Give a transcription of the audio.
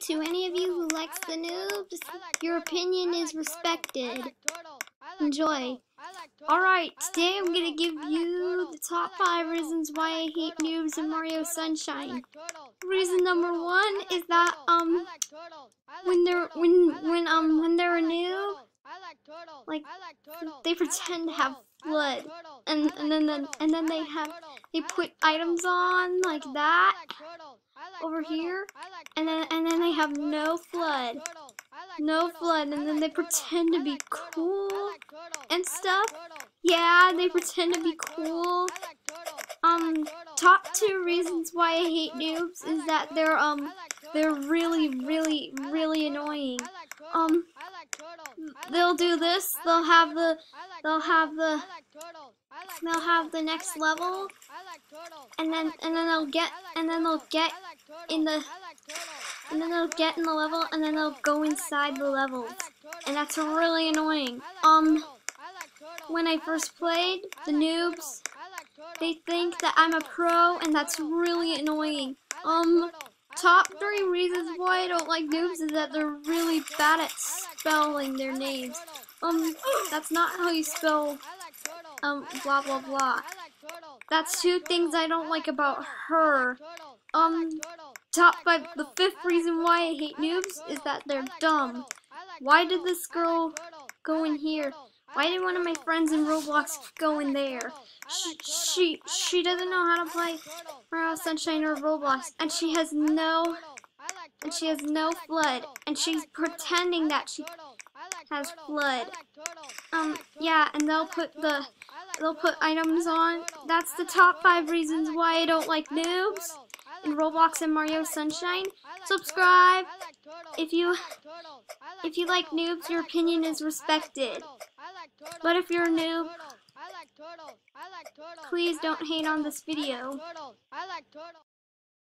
To any of you who likes the noobs. Your opinion is respected. Enjoy. Alright, today I'm gonna give you the top 5 reasons why I hate noobs in Mario Sunshine. Reason number one is that um when they're when when um when they're noob like they pretend to have FLUDD and and then and then they have they put items on like that over here and then and then they have no FLUDD, no FLUDD, and then they pretend to be cool and stuff yeah they pretend to be cool um top two reasons why I hate noobs is that they're um they're really really really annoying um they'll do this they'll have the they'll have the they'll have the next level and then and then they'll get and then they'll get in the and then they'll get in the level and then they'll go inside the level and that's really annoying. Um when I first played the noobs they think that I'm a pro and that's really annoying. Um top three reasons why I don't like noobs is that they're really bad at spelling their names. Um that's not how you spell um blah blah blah that's two things I don't like about her. Um, top five, the fifth reason why I hate noobs is that they're dumb. Why did this girl go in here? Why did one of my friends in Roblox go in there? She, she, she doesn't know how to play Mario Sunshine or Roblox, and she has no, and she has no FLUDD, and she's pretending that she has FLUDD. Um, yeah, and they'll put the they'll put items on. That's the top five reasons why I don't like noobs in Roblox and Mario Sunshine. Subscribe if you if you like noobs. Your opinion is respected. But if you're a noob, please don't hate on this video.